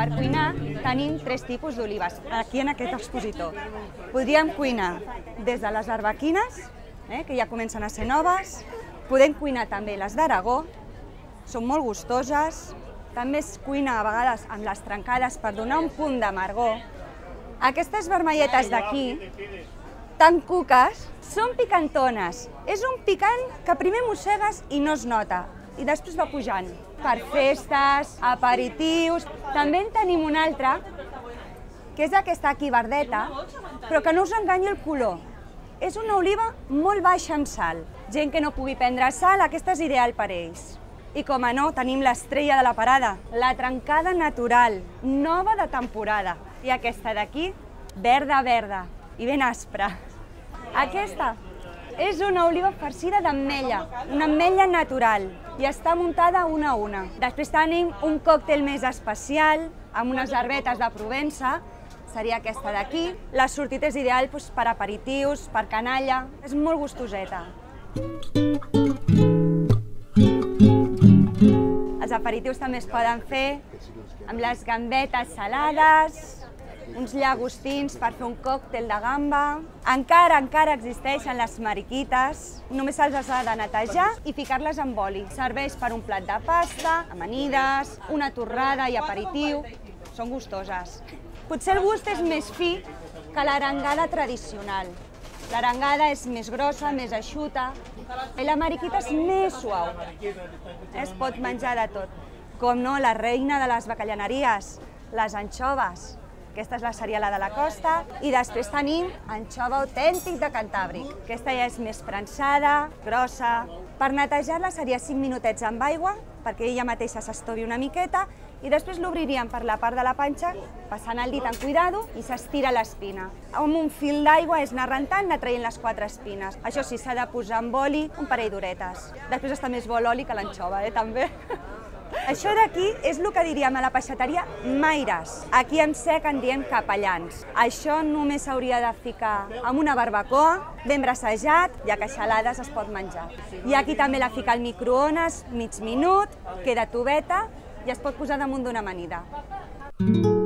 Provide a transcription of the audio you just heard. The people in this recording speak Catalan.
per cuinar tenim tres tipus d'olives, aquí en aquest expositor. Podríem cuinar des de les arbequines, eh, que ja comencen a ser noves, podem cuinar també les d'Aragó, són molt gustoses, també es cuina a vegades amb les trencades per donar un punt d'amargor. Aquestes vermelletes d'aquí, tan cuques, són picantones. És un picant que primer mossegues i no es nota, i després va pujant. Per festes, aperitius... També en tenim una altra, que és aquesta aquí verdeta, però que no us enganyi el color. És una oliva molt baixa en sal. Gent que no pugui prendre sal, aquesta és ideal per ells. I com a no, tenim l'estrella de la parada, la trencada natural, nova de temporada. I aquesta d'aquí, verda, verda i ben aspra. Aquesta és una oliva farcida d'ametlla, una ametlla natural, i està muntada una a una. Després tenim un còctel més especial, amb unes herbetes de Provença, seria aquesta d'aquí. La sortida és ideal doncs, per aperitius, per canalla, és molt gustoseta. Els aperitius també es poden fer amb les gambetes salades, uns llagostins per fer un còctel de gamba. Encara, encara existeixen les mariquites, només se'ls ha de netejar i ficar-les en oli. Serveix per un plat de pasta, amanides, una torrada i aperitiu. Són gustoses. Potser el gust és més fi que l'arengada tradicional. L'arengada és més grossa, més eixuta, i la mariquita és més suau. Es pot menjar de tot. Com no, la reina de les bacallaneries, les anxoves. Aquesta és la seriala de la costa. I després tenim anxova autèntic de Cantàbric. Aquesta ja és més prensada, grossa. Per netejar-la seria 5 minutets amb aigua, perquè ella mateixa s'estovi una miqueta, i després l'obriríem per la part de la panxa, passant el dit amb cuidado i s'estira l'espina. Amb un fil d'aigua és anar rentant, anar traient les quatre espines. Això sí, s'ha de posar amb oli un parell d'horetes. Després està més bo l'oli que l'anxova, eh, també. Això d'aquí és el que diríem a la peixateria maires. Aquí en sec en diem capellans. Això només s'hauria de ficar amb una barbacoa, ben brassejat, ja que xalades es pot menjar. I aquí també la fica al microones, mig minut, queda tubeta i es pot posar damunt d'una amanida. Mm.